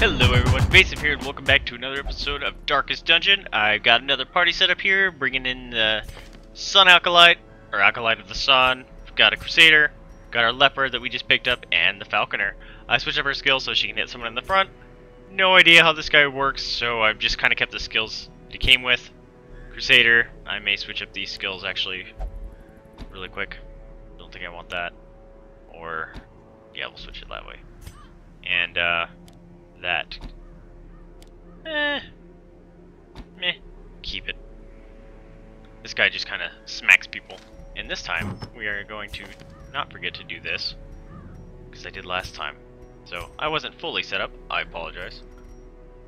Hello everyone, Vaesive here and welcome back to another episode of Darkest Dungeon. I've got another party set up here, bringing in the Sun Acolyte, or Acolyte of the Sun. We've got a Crusader, got our Leopard that we just picked up, and the Falconer. I switched up her skill so she can hit someone in the front. No idea how this guy works, so I've just kind of kept the skills he came with. Crusader, I may switch up these skills actually really quick. Don't think I want that. Or, yeah, we'll switch it that way. And, uh, that. Eh. Meh. Keep it. This guy just kind of smacks people. And this time, we are going to not forget to do this. Because I did last time. So, I wasn't fully set up. I apologize.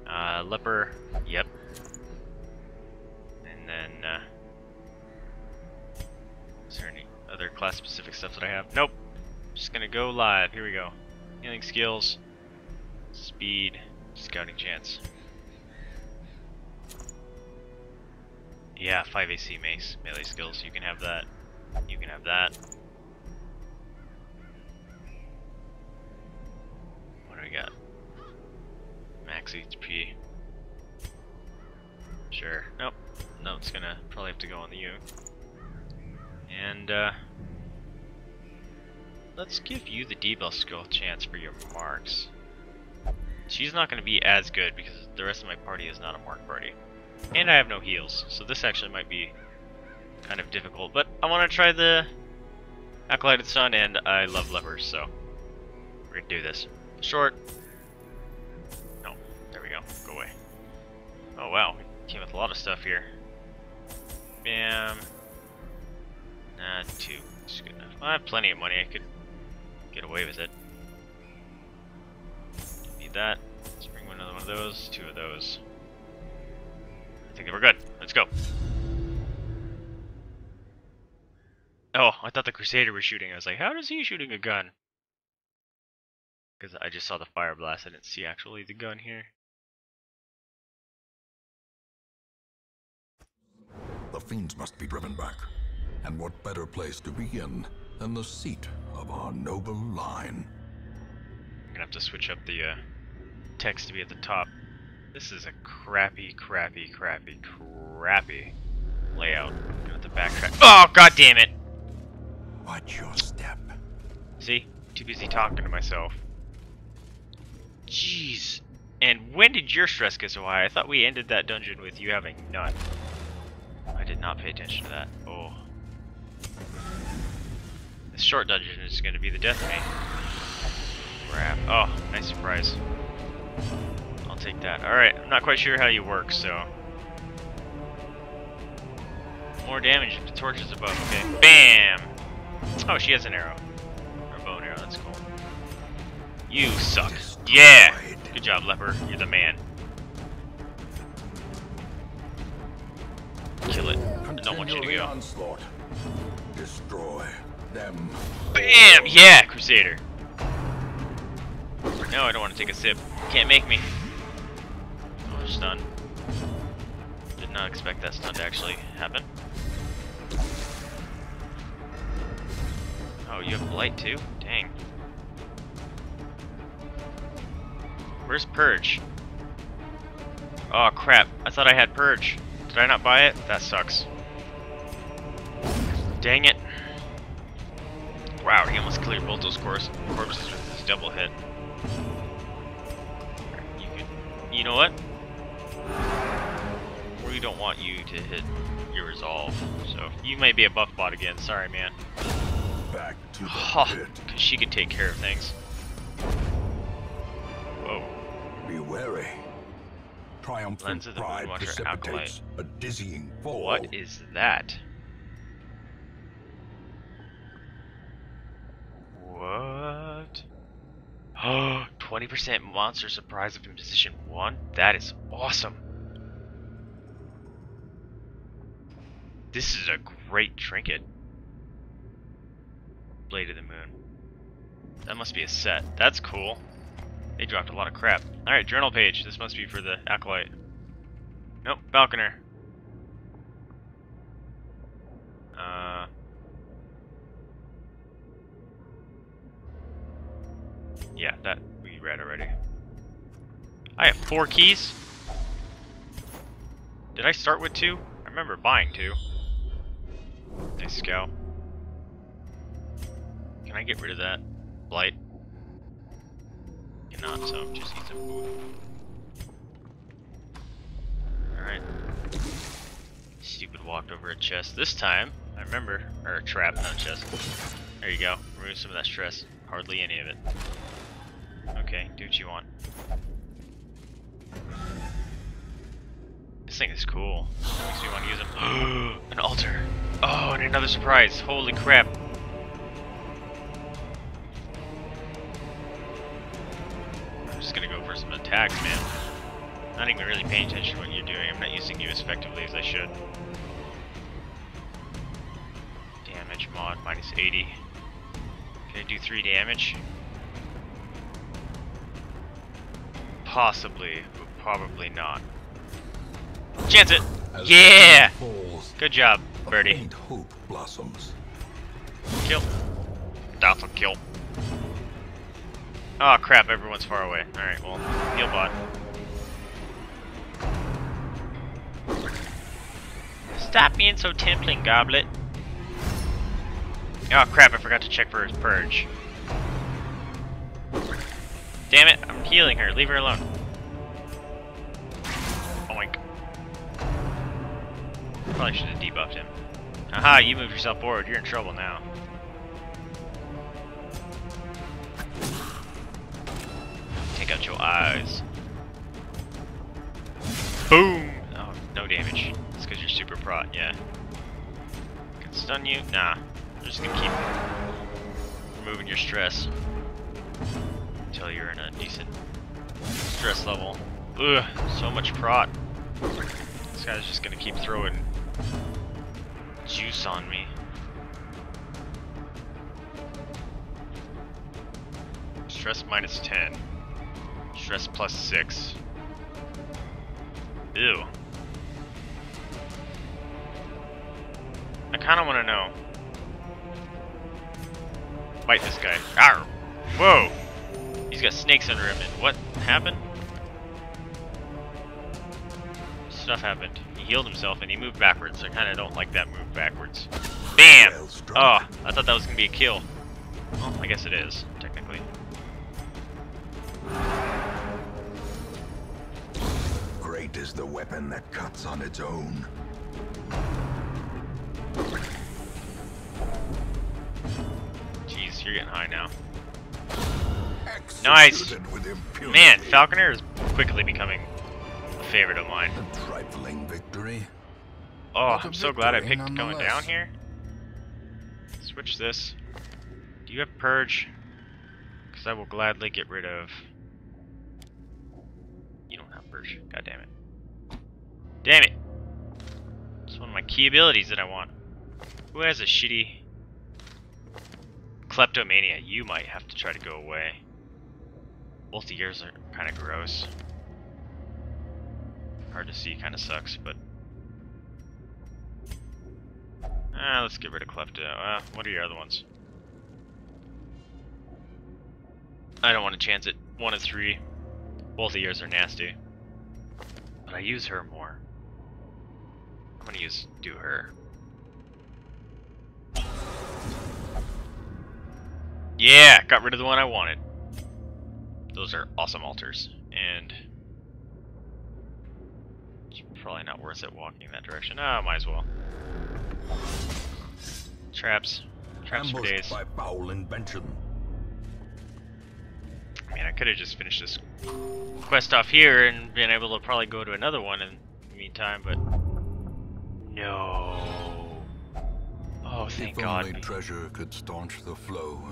Uh, leper. Yep. And then, uh... Is there any other class-specific stuff that I have? Nope. Just gonna go live. Here we go. Healing skills. Speed, scouting chance. Yeah, 5 AC mace, melee skills, you can have that. You can have that. What do we got? Max HP. Sure. Nope. No, it's gonna probably have to go on the U. And, uh... Let's give you the debuff skill chance for your marks. She's not going to be as good because the rest of my party is not a mark party. And I have no heals, so this actually might be kind of difficult. But I want to try the Acolyted Sun, and I love lepers, so we're going to do this. Short. No, there we go. Go away. Oh wow, came with a lot of stuff here. Bam. Nah, two. Just good enough. I have plenty of money, I could get away with it that. Let's bring another one of those, two of those. I think we're good. Let's go. Oh, I thought the Crusader was shooting. I was like, how is he shooting a gun? Because I just saw the fire blast. I didn't see actually the gun here. The fiends must be driven back. And what better place to begin than the seat of our noble line? I'm gonna have to switch up the uh, text to be at the top. This is a crappy, crappy, crappy, crappy layout. I'm gonna have to backtrack. Oh, god damn it! Watch your step. See? Too busy talking to myself. Jeez. And when did your stress get so high? I thought we ended that dungeon with you having none. I did not pay attention to that. Oh. This short dungeon is going to be the death of me. Crap. Oh, nice surprise. Take that. Alright, I'm not quite sure how you work, so... More damage if the torch is above. Okay, bam! Oh, she has an arrow. Or a bow and arrow, that's cool. You suck. Yeah! Good job, Leper. You're the man. Kill it. I don't want you to go. Onslaught. Destroy them. Bam! Yeah, Crusader. No, I don't want to take a sip. Can't make me. Stun. Did not expect that stun to actually happen. Oh, you have blight too? Dang. Where's Purge? Oh crap, I thought I had Purge. Did I not buy it? That sucks. Dang it. Wow, he almost cleared both those corpses with his double hit. You know what? We don't want you to hit your resolve. So you may be a buff bot again. Sorry, man. Back to the oh, Cause she can take care of things. Whoa. Be wary. Triumphant Lens of the pride precipitates a dizzying fall. What is that? 20% monster surprise of in position 1? That is awesome. This is a great trinket. Blade of the Moon. That must be a set. That's cool. They dropped a lot of crap. Alright, journal page. This must be for the Acolyte. Nope, Falconer. Uh... Yeah, that read already. I have four keys? Did I start with two? I remember buying two. Nice scout. Can I get rid of that? Blight? Cannot, so just some food. Alright. Stupid walked over a chest. This time, I remember, or a trap, not a chest. There you go. Remove some of that stress. Hardly any of it. Okay, do what you want. This thing is cool. Makes me want to use them. An altar. Oh, and another surprise. Holy crap. I'm just gonna go for some attacks, man. Not even really paying attention to what you're doing. I'm not using you as effectively as I should. Damage mod minus 80. Can I do 3 damage? Possibly, but probably not. Chance it! As Yeah! falls, Good job, Birdie. hope blossoms. Kill. Doubtful kill. Oh crap, everyone's far away. Alright, well, heal bot. Stop being so tempting, Goblet. Oh crap, I forgot to check for his purge. Damn it, I'm healing her. Leave her alone. Oink. Probably should have debuffed him. Aha, you moved yourself forward. You're in trouble now. Take out your eyes. Boom! Oh, no damage. It's because you're super prot, yeah. Can stun you? Nah. I'm just gonna keep removing your stress. Until you're in a decent stress level. Ugh, so much prot. This guy's just gonna keep throwing juice on me. Stress minus 10. Stress plus 6. Ew. I kinda wanna know. Bite this guy. Arr! Whoa! Got snakes under him, and what happened? Stuff happened. He healed himself and he moved backwards. I kinda don't like that move backwards. BAM! Oh, I thought that was gonna be a kill. Well, I guess it is, technically. Great is the weapon that cuts on its own. Jeez, you're getting high now. With. Man, Falconer is quickly becoming a favorite of mine. A trifling victory. Oh, I'm so glad I picked going down here. Switch this. Do you have Purge? Because I will gladly get rid of... You don't have Purge. God damn it. Damn it! It's one of my key abilities that I want. Who has a shitty... Kleptomania? You might have to try to go away. Both of yours are kind of gross. Hard to see, kind of sucks, but Ah, let's get rid of Klepto. Uh, what are your other ones? I don't want to chance it. One of three. Both of yours are nasty. But I use her more. I'm gonna use do her. Yeah, got rid of the one I wanted. Those are awesome altars, and it's probably not worth it walking that direction. Ah, might as well. Traps. Traps for days. by foul invention. I mean, I could have just finished this quest off here and been able to probably go to another one in the meantime, but no. Oh, thank if God. only treasure could staunch the flow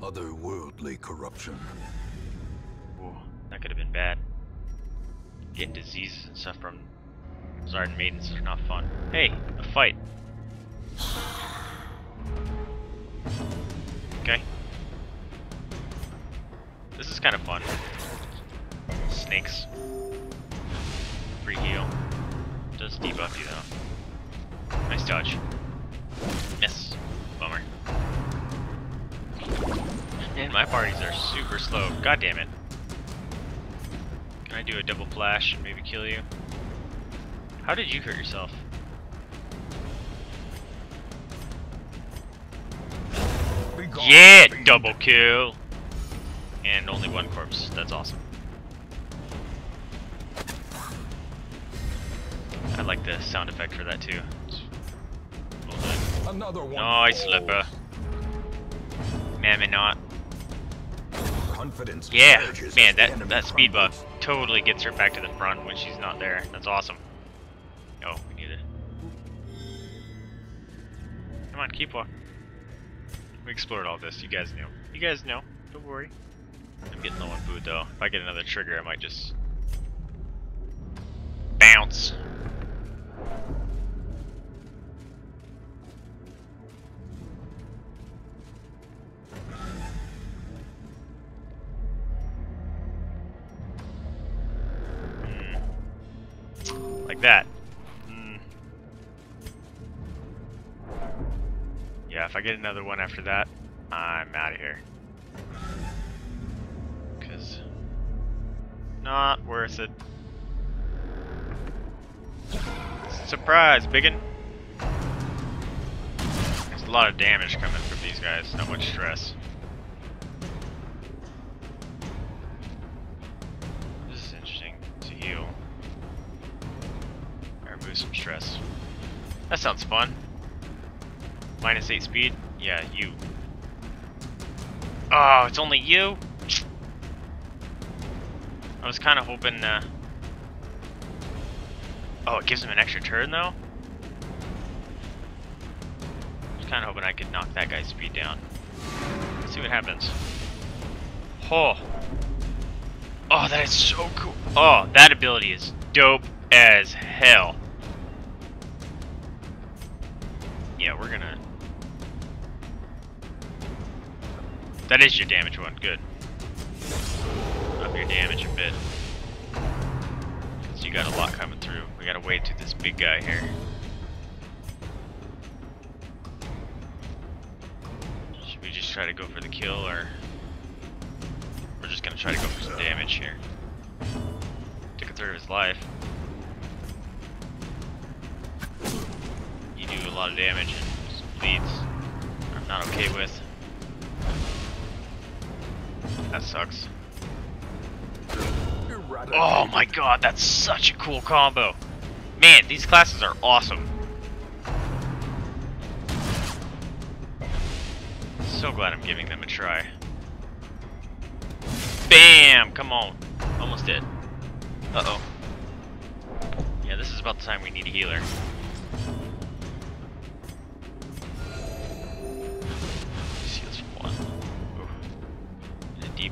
of otherworldly corruption. Could have been bad. Getting diseases and stuff from Zardan Maidens is not fun. Hey, a fight. Okay. This is kind of fun. Snakes. Free heal. Does debuff you though. Nice dodge. Miss. Bummer. Man, my parties are super slow. God damn it. Can I do a double flash and maybe kill you? How did you hurt yourself? Yeah, double kill. And only one corpse. That's awesome. I like the sound effect for that too. Well. Another one. Nice. Slipper. Mammy not. Confidence Yeah, man, that that speed buff totally gets her back to the front when she's not there. That's awesome. Oh, we need it. Come on, keep walking. We explored all this. You guys knew. You guys know. Don't worry. I'm getting low on food though. If I get another trigger, I might just bounce. Get another one after that, I'm out of here. Cause not worth it. Surprise, biggin. There's a lot of damage coming from these guys, not much stress. This is interesting to heal. Or remove some stress. That sounds fun. Minus 8 speed? Yeah, you. Oh, it's only you? I was kind of hoping, uh... Oh, it gives him an extra turn, though? I was kind of hoping I could knock that guy's speed down. Let's see what happens. Oh! Oh, that is so cool! Oh, that ability is dope as hell. Yeah, we're gonna... That is your damage one, good. Up your damage a bit. You got a lot coming through. We gotta wait to this big guy here. Should we just try to go for the kill, or... We're just gonna try to go for some damage here. Took a third of his life. You do a lot of damage and bleeds. I'm not okay with. That sucks. Oh, oh my god, that's such a cool combo. Man, these classes are awesome. So glad I'm giving them a try. Bam! Come on. Almost dead. Uh-oh. Yeah, this is about the time we need a healer.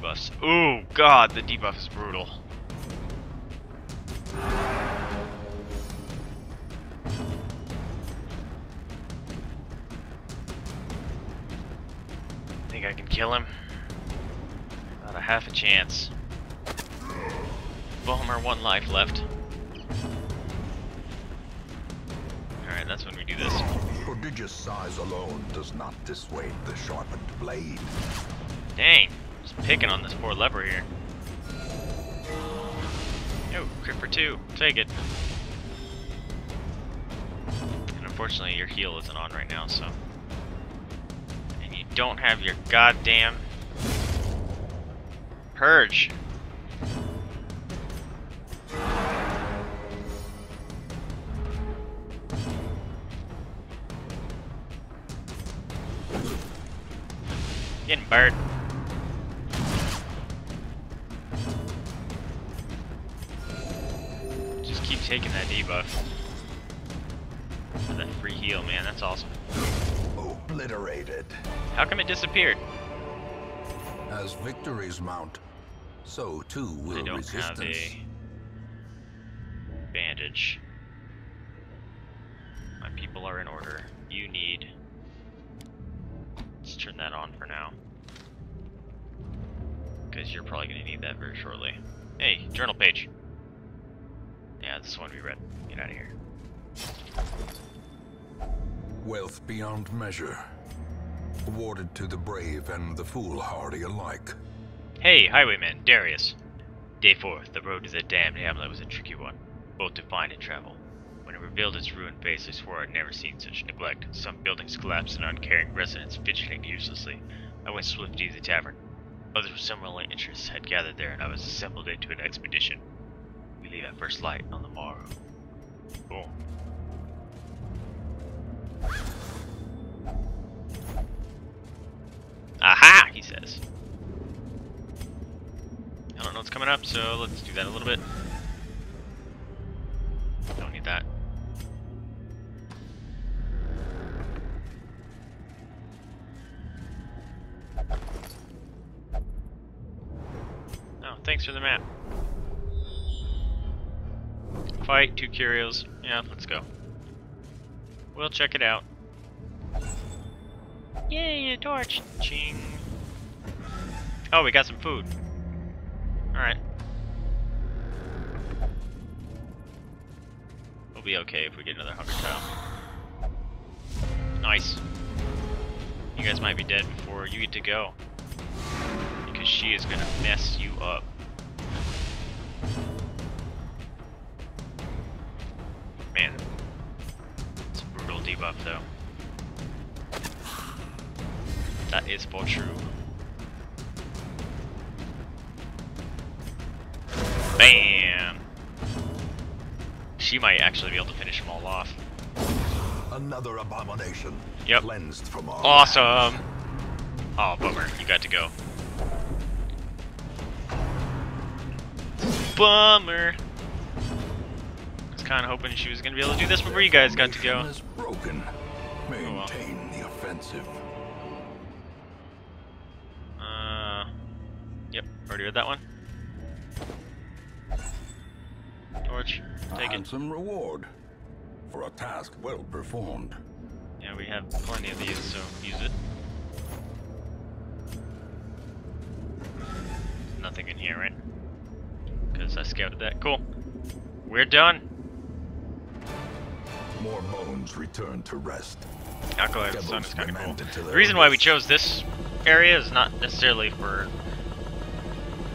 Debuffs. Ooh, god, the debuff is brutal. Think I can kill him? About a half a chance. Bummer, one life left. Alright, that's when we do this. Prodigious size alone does not dissuade the sharpened blade. Dang, just picking on this poor leper here. Oh, crit for two. Take it. And unfortunately, your heal isn't on right now, so. And you don't have your goddamn purge. Getting bird. Taking that debuff. For that free heal, man, that's awesome. Obliterated. How come it disappeared? As victories mount, so too I will don't resistance. have a bandage. My people are in order. You need. Let's turn that on for now. Because you're probably going to need that very shortly. Hey, journal page. Yeah, this one we read. Get out of here. Wealth beyond measure. Awarded to the brave and the foolhardy alike. Hey, Highwayman, Darius. Day 4. The road to the damned hamlet was a tricky one, both to find and travel. When it revealed its ruined face, I swore I'd never seen such neglect. Some buildings collapsed and uncaring residents fidgeting uselessly. I went swiftly to the tavern. Others with similar interests had gathered there, and I was assembled into an expedition. We leave at first light on the morrow. Cool. Aha! He says. I don't know what's coming up, so let's do that a little bit. Don't need that. Oh, thanks for the map. Fight, two curios. Yeah, let's go. We'll check it out. Yay, a torch! Ching. Oh, we got some food. Alright. We'll be okay if we get another hunger tile. Nice. You guys might be dead before you get to go. Because she is gonna mess you up. Man. It's a brutal debuff though. That is for true. Bam! She might actually be able to finish them all off. Another abomination. Yep. Cleansed from our Awesome! Oh, bummer. You got to go. Bummer! Kind of hoping she was going to be able to do this before you guys got to go. Broken. Oh, well. The offensive. Uh, yep, already read that one. Torch, take it. handsome reward for a task well performed. Yeah, we have plenty of these, so use it. Nothing in here, right? Because I scouted that. Cool. We're done. More bones return to rest. Acolyte of the Sun is kind of cool. The reason why we chose this area is not necessarily for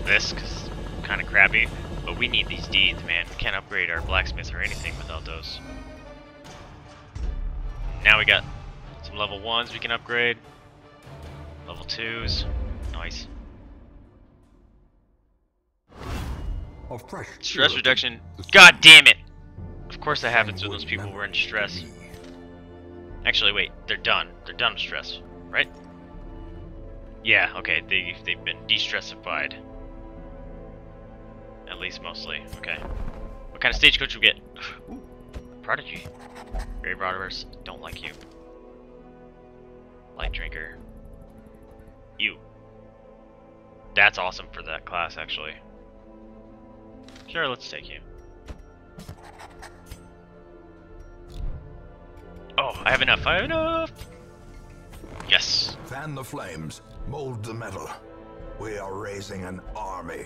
this, because it's kind of crappy, but we need these deeds, man. We can't upgrade our blacksmith or anything without those. Now we got some level 1s we can upgrade, level 2s, nice. A fresh Stress reduction, god damn it! Of course that happens when those people were in stress. Actually, wait, they're done. They're done with stress, right? Yeah, okay, they, they've been de-stressified. At least mostly, okay. What kind of stagecoach we get? Ooh, Prodigy. Grave Rotters, don't like you. Light Drinker. You. That's awesome for that class, actually. Sure, let's take you. Oh, I have enough. I have enough. Yes. Fan the flames, mold the metal. We are raising an army.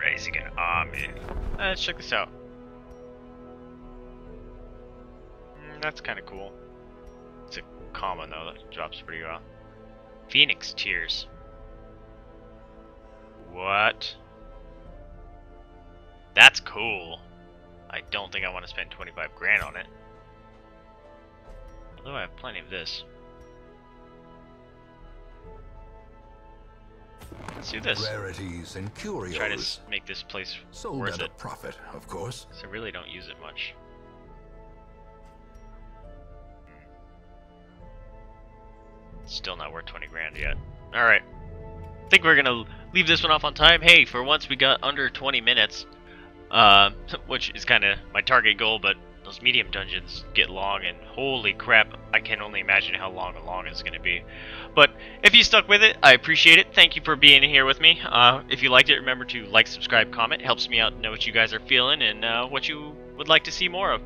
Raising an army. Let's check this out. Mm, that's kind of cool. It's a common though that drops pretty well. Phoenix tears. What? That's cool. I don't think I want to spend 25 grand on it. Although I have plenty of this. Let's do this. Rarities and curios. Try to make this place Sold worth at it. a profit, of course. So I really don't use it much. Still not worth 20 grand yet. Alright. I think we're gonna leave this one off on time. Hey, for once we got under 20 minutes. Uh, which is kind of my target goal, but those medium dungeons get long, and holy crap, I can only imagine how long a long is going to be. But if you stuck with it, I appreciate it. Thank you for being here with me. Uh, if you liked it, remember to like, subscribe, comment. Helps me out know what you guys are feeling and uh, what you would like to see more of.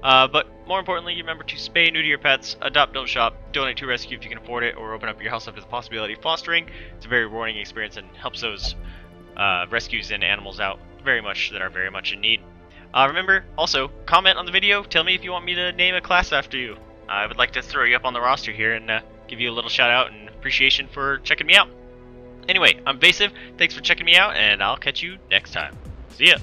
Uh, but more importantly, remember to spay new to your pets, adopt, don't shop, donate to rescue if you can afford it, or open up your house up to the possibility of fostering. It's a very rewarding experience and helps those uh, rescues and animals out very much that are very much in need. Uh, remember, also, comment on the video. Tell me if you want me to name a class after you. I would like to throw you up on the roster here and uh, give you a little shout out and appreciation for checking me out. Anyway, I'm Vaesive, Thanks for checking me out, and I'll catch you next time. See ya.